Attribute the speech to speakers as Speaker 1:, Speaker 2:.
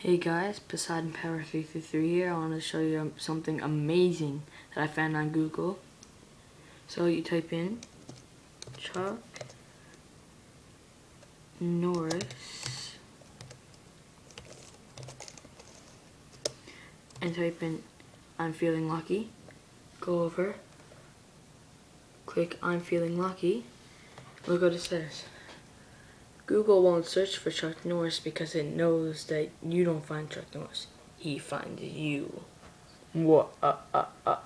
Speaker 1: Hey guys, Poseidon Power 333 here. I want to show you um, something amazing that I found on Google. So you type in Chuck Norris and type in I'm feeling lucky. Go over, click I'm feeling lucky. Look what it says. Google won't search for Chuck Norris because it knows that you don't find Chuck Norris. He finds you. What? Uh, uh, uh.